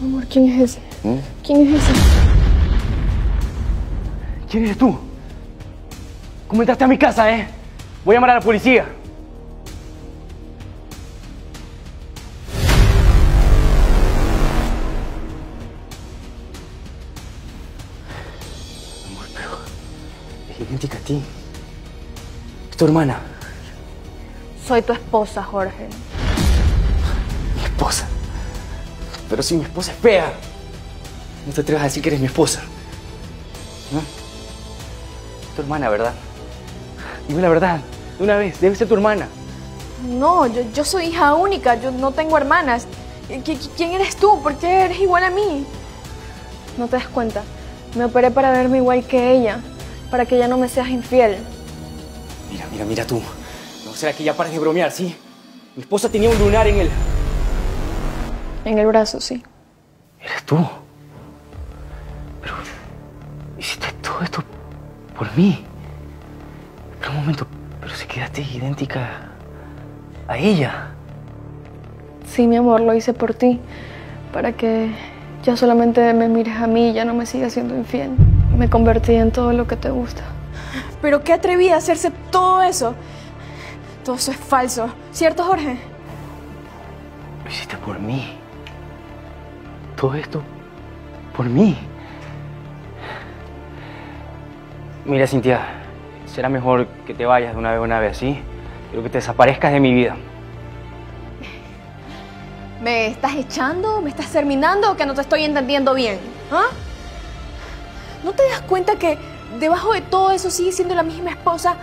Amor, ¿quién es ese? ¿Mm? ¿Quién es ese? ¿Quién eres tú? ¿Cómo entraste a mi casa, eh? Voy a llamar a la policía. Amor, pero es idéntica a ti. Es tu hermana, Soy tu esposa, Jorge. Pero si mi esposa es fea, no te atrevas a decir que eres mi esposa. ¿No? Es tu hermana, ¿verdad? Dime la verdad, de una vez, debe ser tu hermana. No, yo, yo soy hija única, yo no tengo hermanas. ¿Qui- qui- ¿Quién eres tú? ¿Por qué eres igual a mí? No te das cuenta. Me operé para verme igual que ella, para que ya no me seas infiel. Mira, mira, mira tú. ¿No será que ya pares de bromear, sí? Mi esposa tenía un lunar en el... En el brazo, sí. Eres tú. Pero... Hiciste todo esto por mí. Pero un momento, pero si quedaste idéntica a ella. Sí, mi amor, lo hice por ti, para que ya solamente me mires a mí y ya no me sigas siendo infiel. Me convertí en todo lo que te gusta. Pero qué atrevida a hacerse todo eso. Todo eso es falso, ¿cierto, Jorge? Lo hiciste por mí. Todo esto por mí. Mira, Cintia, será mejor que te vayas de una vez a una vez, ¿sí? Quiero que te desaparezcas de mi vida. ¿Me estás echando? ¿Me estás terminando o que no te estoy entendiendo bien? ¿Ah? ¿No te das cuenta que debajo de todo eso sigue siendo la misma esposa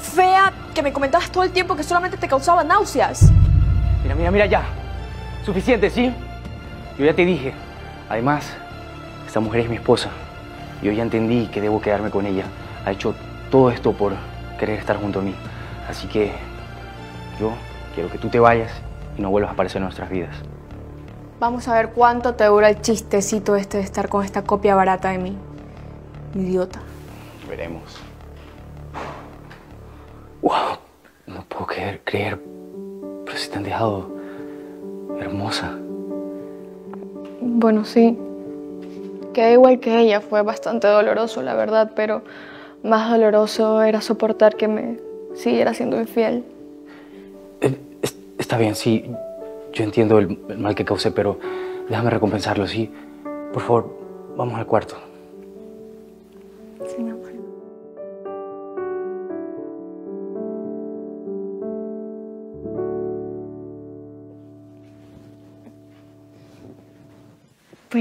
fea que me comentabas todo el tiempo que solamente te causaba náuseas? Mira, mira, mira ya. Suficiente, ¿sí? Yo ya te dije. Además, esta mujer es mi esposa. Yo ya entendí que debo quedarme con ella. Ha hecho todo esto por querer estar junto a mí. Así que yo quiero que tú te vayas y no vuelvas a aparecer en nuestras vidas. Vamos a ver cuánto te dura el chistecito este de estar con esta copia barata de mí. Idiota. Veremos. Wow, no puedo creer, creer, pero si te han dejado hermosa. Bueno, sí. Quedé igual que ella, fue bastante doloroso, la verdad, pero más doloroso era soportar que me siguiera siendo infiel. Eh, es- Está bien, sí. Yo entiendo el mal que causé, pero déjame recompensarlo, ¿sí? Por favor, vamos al cuarto.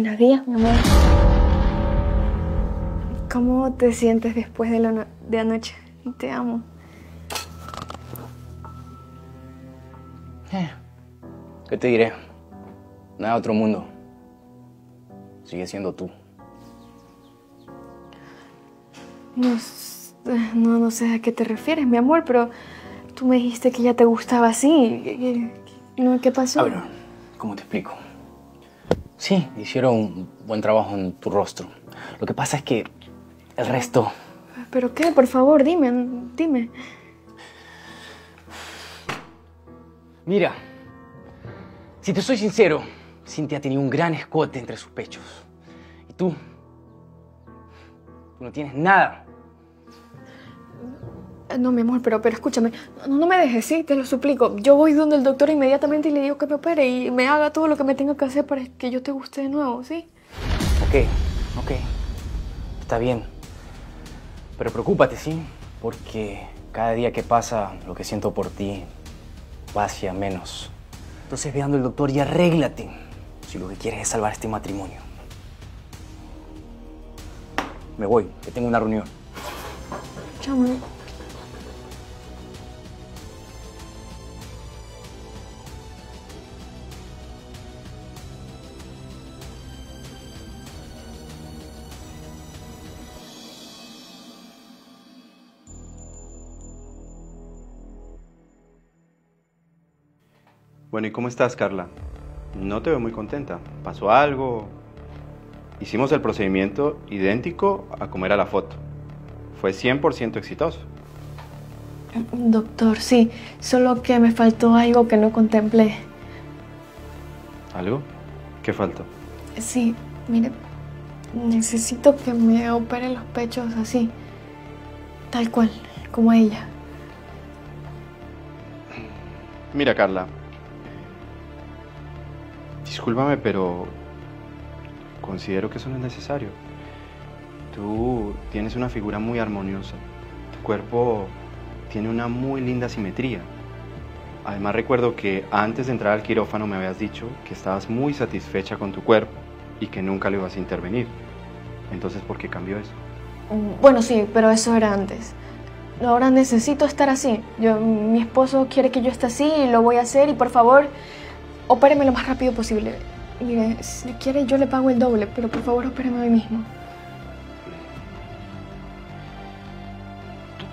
Buenos días, mi amor. ¿Cómo te sientes después de, la no- de anoche? Te amo. Eh, ¿Qué te diré? Nada otro mundo. Sigue siendo tú. No, no, no sé a qué te refieres, mi amor, pero tú me dijiste que ya te gustaba así. ¿Qué, qué- no, ¿qué pasó? A ver, ¿cómo te explico? Sí, hicieron un buen trabajo en tu rostro. Lo que pasa es que el resto... ¿Pero qué? Por favor, dime, dime. Mira, si te soy sincero, Cintia tenía un gran escote entre sus pechos. Y tú, tú no tienes nada. No, mi amor, pero, pero escúchame. No, no me dejes, sí, te lo suplico. Yo voy donde el doctor inmediatamente y le digo que me opere y me haga todo lo que me tenga que hacer para que yo te guste de nuevo, ¿sí? Ok, ok, está bien. Pero preocúpate, ¿sí? Porque cada día que pasa, lo que siento por ti va hacia menos. Entonces ve ando el doctor y arréglate si lo que quieres es salvar este matrimonio. Me voy, que tengo una reunión. Chao, Bueno, ¿y cómo estás, Carla? No te veo muy contenta. ¿Pasó algo? Hicimos el procedimiento idéntico a como era la foto. Fue 100% exitoso. Doctor, sí, solo que me faltó algo que no contemplé. ¿Algo? ¿Qué faltó? Sí, mire, necesito que me opere los pechos así, tal cual, como ella. Mira, Carla, discúlpame, pero considero que eso no es necesario. Tú tienes una figura muy armoniosa. Tu cuerpo tiene una muy linda simetría. Además recuerdo que antes de entrar al quirófano me habías dicho que estabas muy satisfecha con tu cuerpo y que nunca le ibas a intervenir. Entonces, ¿por qué cambió eso? Mm, bueno, sí, pero eso era antes. Ahora necesito estar así. Yo, mi esposo quiere que yo esté así y lo voy a hacer y por favor, opéreme lo más rápido posible. Mire, si quiere yo le pago el doble, pero por favor opéreme hoy mismo.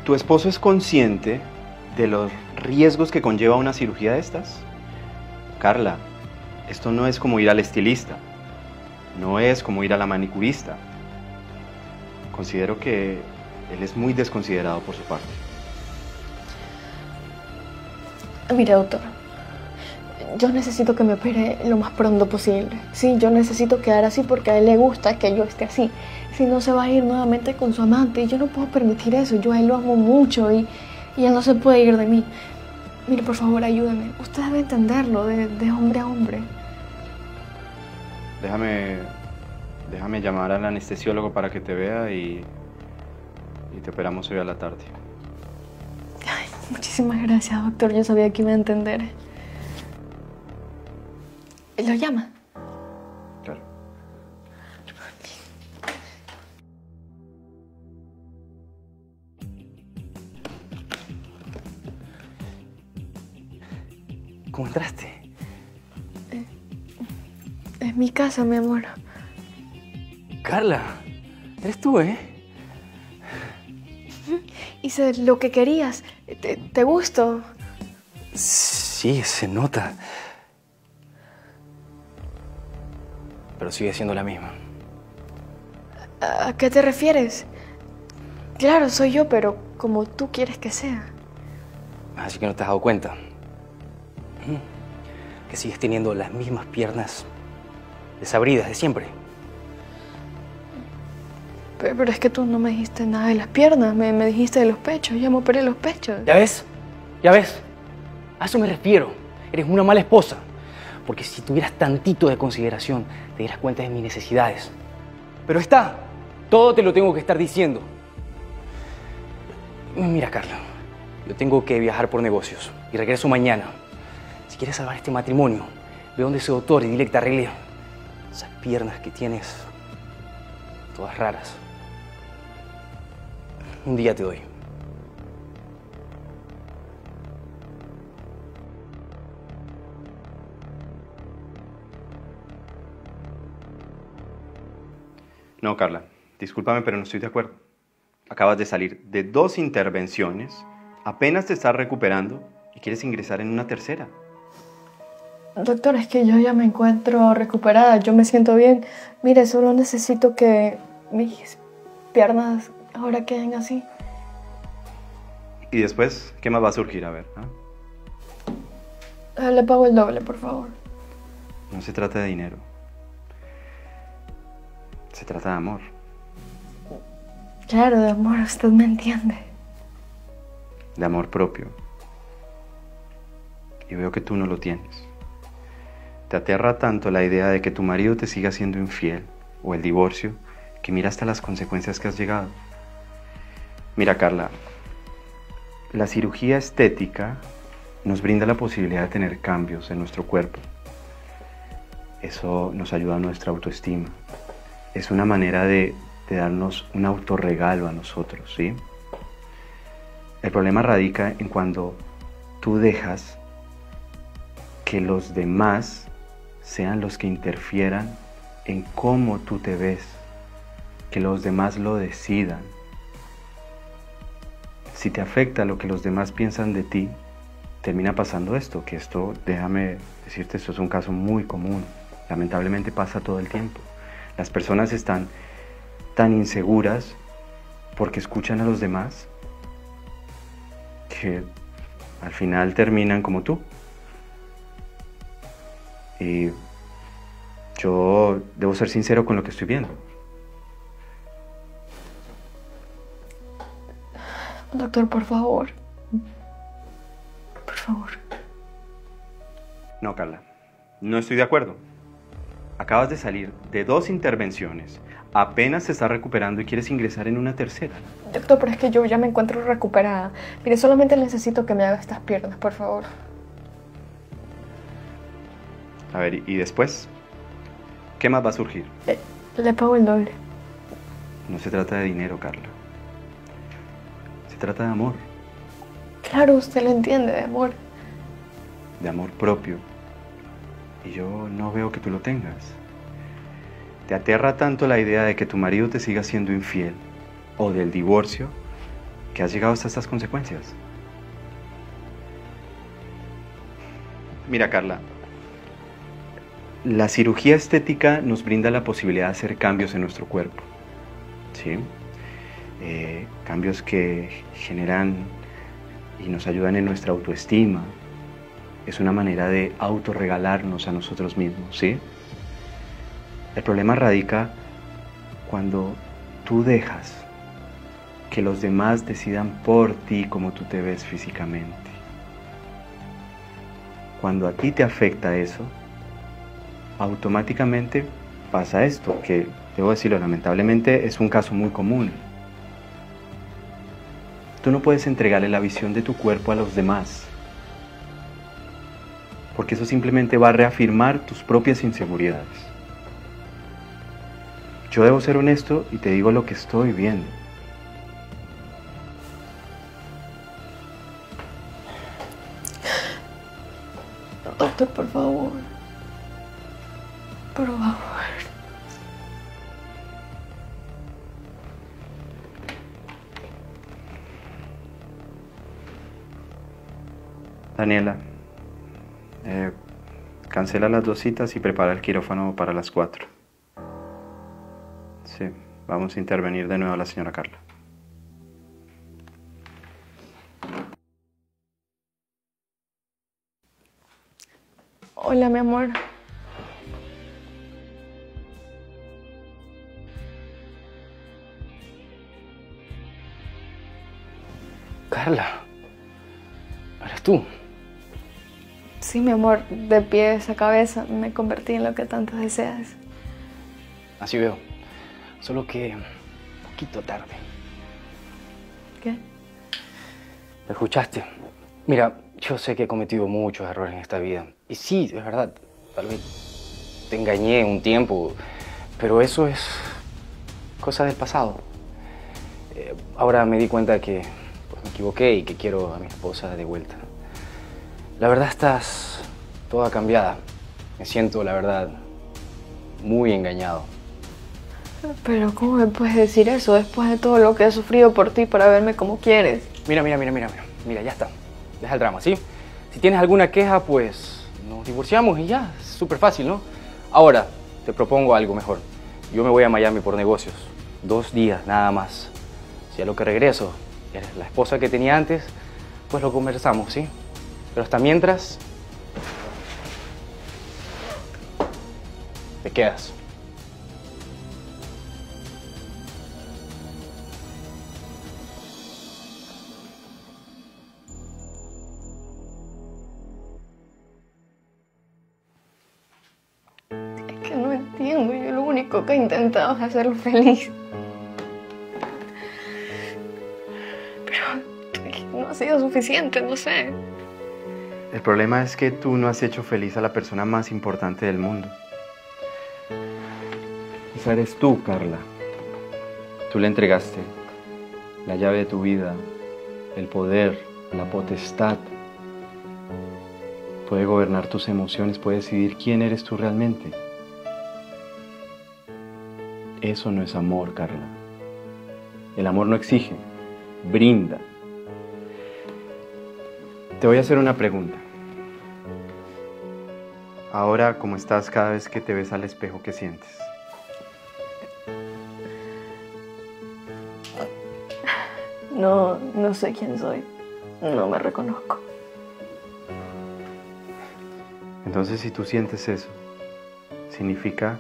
¿Tu esposo es consciente de los riesgos que conlleva una cirugía de estas? Carla, esto no es como ir al estilista, no es como ir a la manicurista. Considero que él es muy desconsiderado por su parte. Mire, doctor, yo necesito que me opere lo más pronto posible. Sí, yo necesito quedar así porque a él le gusta que yo esté así. Si no, se va a ir nuevamente con su amante y yo no puedo permitir eso. Yo a él lo amo mucho y, él no se puede ir de mí. Mire, por favor, ayúdeme. Usted debe entenderlo de, hombre a hombre. Déjame, déjame llamar al anestesiólogo para que te vea y, y te operamos hoy a la tarde. Ay, muchísimas gracias, doctor. Yo sabía que iba a entender. ¿Lo llama? Claro. ¿Cómo entraste? Eh, es mi casa, mi amor. Carla, eres tú, ¿eh? Hice lo que querías. ¿Te, te gusto? Sí, se nota. Pero sigue siendo la misma. ¿A qué te refieres? Claro, soy yo, pero como tú quieres que sea. Así que no te has dado cuenta. Que sigues teniendo las mismas piernas desabridas de siempre. Pero, es que tú no me dijiste nada de las piernas, me, me dijiste de los pechos, ya me operé los pechos. ¿Ya ves? ¿Ya ves? A eso me refiero. Eres una mala esposa. Porque si tuvieras tantito de consideración, te dieras cuenta de mis necesidades. Pero está, todo te lo tengo que estar diciendo. Mira, Carla, yo tengo que viajar por negocios y regreso mañana. Si quieres salvar este matrimonio, ve donde ese doctor y dile que te arregle esas piernas que tienes, todas raras. Un día te doy. No, Carla, discúlpame, pero no estoy de acuerdo. Acabas de salir de dos intervenciones, apenas te estás recuperando y quieres ingresar en una tercera. Doctor, es que yo ya me encuentro recuperada, yo me siento bien. Mire, solo necesito que mis piernas ahora queden así. ¿Y después qué más va a surgir? A ver. Ah, le pago el doble, por favor. No se trata de dinero. Se trata de amor. Claro, de amor, usted me entiende. De amor propio. Y veo que tú no lo tienes. Te aterra tanto la idea de que tu marido te siga siendo infiel o el divorcio que mira hasta las consecuencias que has llegado. Mira, Carla, la cirugía estética nos brinda la posibilidad de tener cambios en nuestro cuerpo. Eso nos ayuda a nuestra autoestima, es una manera de, darnos un autorregalo a nosotros, ¿sí? El problema radica en cuando tú dejas que los demás sean los que interfieran en cómo tú te ves, que los demás lo decidan. Si te afecta lo que los demás piensan de ti, termina pasando esto, que esto, déjame decirte, esto es un caso muy común, lamentablemente pasa todo el tiempo. Las personas están tan inseguras porque escuchan a los demás que al final terminan como tú. Y Yo debo ser sincero con lo que estoy viendo. Doctor, por favor. Por favor. No, Carla. No estoy de acuerdo. Acabas de salir de dos intervenciones. Apenas se está recuperando y quieres ingresar en una tercera. Doctor, pero es que yo ya me encuentro recuperada. Mire, solamente necesito que me haga estas piernas, por favor. A ver, ¿y después? ¿Qué más va a surgir? Eh, le pago el doble. No se trata de dinero, Carla. Se trata de amor. Claro, usted lo entiende, de amor. De amor propio. Y yo no veo que tú lo tengas. Te aterra tanto la idea de que tu marido te siga siendo infiel o del divorcio que has llegado hasta estas consecuencias. Mira, Carla, la cirugía estética nos brinda la posibilidad de hacer cambios en nuestro cuerpo. ¿sí? Eh, cambios que generan y nos ayudan en nuestra autoestima. Es una manera de autorregalarnos a nosotros mismos. ¿sí? El problema radica cuando tú dejas que los demás decidan por ti cómo tú te ves físicamente. Cuando a ti te afecta eso, automáticamente pasa esto, que debo decirlo, lamentablemente es un caso muy común. Tú no puedes entregarle la visión de tu cuerpo a los demás, porque eso simplemente va a reafirmar tus propias inseguridades. Yo debo ser honesto y te digo lo que estoy viendo. Doctor, por favor. Por favor. Daniela, cancela las dos citas y prepara el quirófano para las cuatro. Sí, vamos a intervenir de nuevo a la señora Carla. Hola, mi amor. Carla, ¿eres tú? Sí, mi amor, de pies a cabeza me convertí en lo que tanto deseas. Así veo. Solo que un poquito tarde. ¿Qué? ¿Me escuchaste? Mira, yo sé que he cometido muchos errores en esta vida. Y sí, es verdad, tal vez te engañé un tiempo, pero eso es cosa del pasado. Eh, ahora me di cuenta que pues, me equivoqué y que quiero a mi esposa de vuelta. La verdad estás toda cambiada. Me siento, la verdad, muy engañado. Pero ¿cómo me puedes decir eso después de todo lo que he sufrido por ti para verme como quieres? Mira, mira, mira, mira, mira, mira, ya está. Deja el drama, ¿sí? Si tienes alguna queja, pues nos divorciamos y ya, súper fácil, ¿no? Ahora, te propongo algo mejor. Yo me voy a Miami por negocios. Dos días, nada más. Si a lo que regreso eres la esposa que tenía antes, pues lo conversamos, ¿sí? Pero hasta mientras... Te quedas. Es que no entiendo, yo lo único que he intentado es hacerlo feliz. Pero no ha sido suficiente, no sé. El problema es que tú no has hecho feliz a la persona más importante del mundo. Esa eres tú, Carla. Tú le entregaste la llave de tu vida, el poder, la potestad. Puede gobernar tus emociones, puede decidir quién eres tú realmente. Eso no es amor, Carla. El amor no exige, brinda. Te voy a hacer una pregunta. Ahora, ¿cómo estás cada vez que te ves al espejo, qué sientes? No, no sé quién soy. No me reconozco. Entonces, si tú sientes eso, significa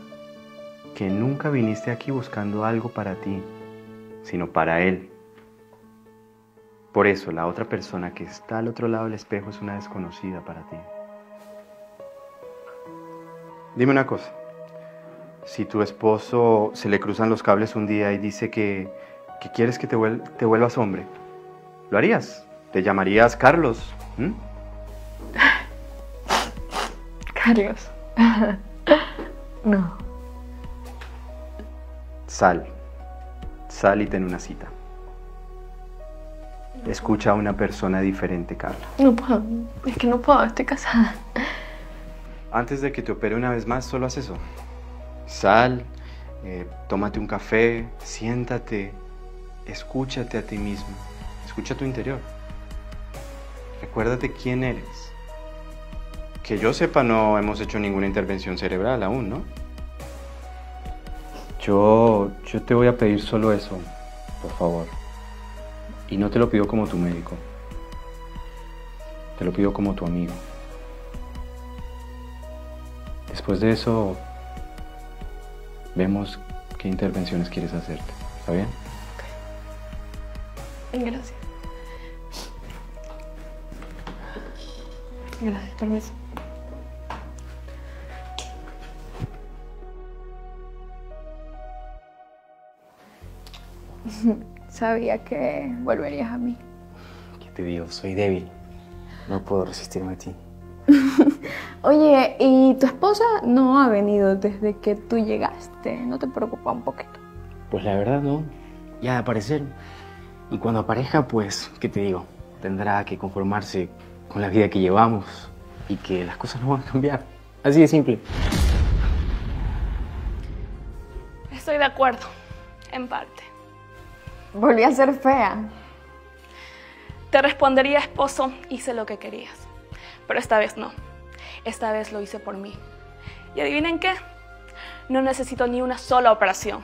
que nunca viniste aquí buscando algo para ti, sino para Él. Por eso la otra persona que está al otro lado del espejo es una desconocida para ti. Dime una cosa. Si tu esposo se le cruzan los cables un día y dice que, quieres que te, te, vuelvas hombre, ¿lo harías? ¿Te llamarías Carlos? Carlos. no. Sal. Sal y ten una cita. Escucha a una persona diferente, Carla. No puedo. Es que no puedo. Estoy casada. Antes de que te opere una vez más, solo haz eso. Sal, eh, tómate un café, siéntate, escúchate a ti mismo, escucha tu interior. Recuérdate quién eres. Que yo sepa, no hemos hecho ninguna intervención cerebral aún, ¿no? Yo, yo te voy a pedir solo eso, por favor. Y no te lo pido como tu médico. Te lo pido como tu amigo. Después de eso, vemos qué intervenciones quieres hacerte. ¿Está bien? Gracias. Gracias, permiso. Sabía que volverías a mí. ¿Qué te digo? Soy débil. No puedo resistirme a ti. Oye, ¿y tu esposa no ha venido desde que tú llegaste? ¿No te preocupa un poquito? Pues la verdad no. Ya de aparecer. Y cuando aparezca, pues, ¿qué te digo? Tendrá que conformarse con la vida que llevamos y que las cosas no van a cambiar. Así de simple. Estoy de acuerdo, en parte. Volví a ser fea. Te respondería, esposo, hice lo que querías. Pero esta vez no. Esta vez lo hice por mí. Y adivinen qué, no necesito ni una sola operación,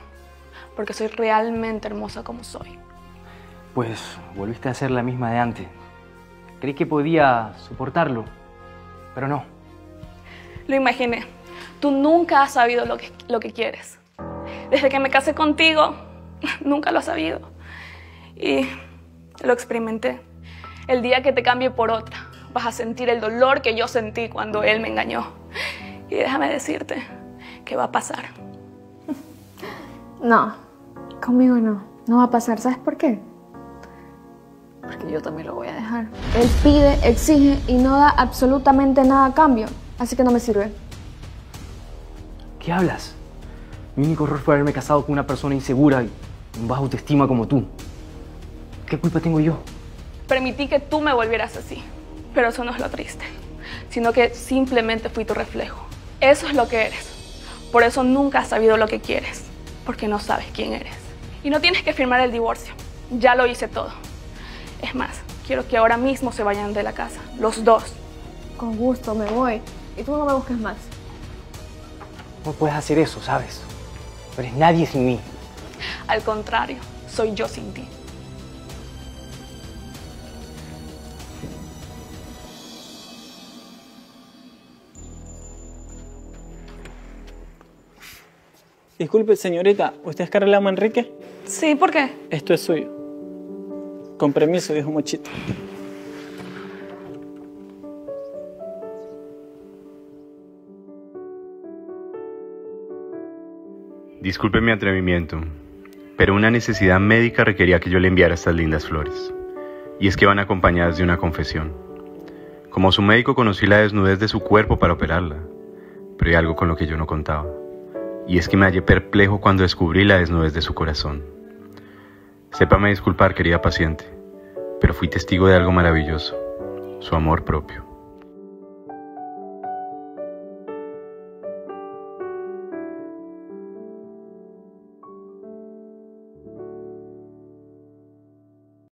porque soy realmente hermosa como soy. Pues volviste a ser la misma de antes. Creí que podía soportarlo, pero no. Lo imaginé. Tú nunca has sabido lo que, lo que quieres. Desde que me casé contigo, nunca lo has sabido. Y lo experimenté. El día que te cambie por otra, vas a sentir el dolor que yo sentí cuando él me engañó. Y déjame decirte que va a pasar. No, conmigo no. No va a pasar. ¿Sabes por qué? Porque yo también lo voy a dejar. Él pide, exige y no da absolutamente nada a cambio. Así que no me sirve. ¿Qué hablas? Mi único error fue haberme casado con una persona insegura y con baja autoestima como tú. ¿Qué culpa tengo yo? Permití que tú me volvieras así. Pero eso no es lo triste, sino que simplemente fui tu reflejo. Eso es lo que eres. Por eso nunca has sabido lo que quieres, porque no sabes quién eres. Y no tienes que firmar el divorcio. Ya lo hice todo. Es más, quiero que ahora mismo se vayan de la casa, los dos. Con gusto, me voy. Y tú no me busques más. No puedes hacer eso, ¿sabes? No eres nadie sin mí. Al contrario, soy yo sin ti. Disculpe, señorita, ¿usted es Carla Manrique? Sí, ¿por qué? Esto es suyo. Con permiso, dijo Mochito. Disculpe mi atrevimiento, pero una necesidad médica requería que yo le enviara estas lindas flores. Y es que van acompañadas de una confesión. Como su médico conocí la desnudez de su cuerpo para operarla, pero hay algo con lo que yo no contaba y es que me hallé perplejo cuando descubrí la desnudez de su corazón. Sépame disculpar, querida paciente, pero fui testigo de algo maravilloso, su amor propio.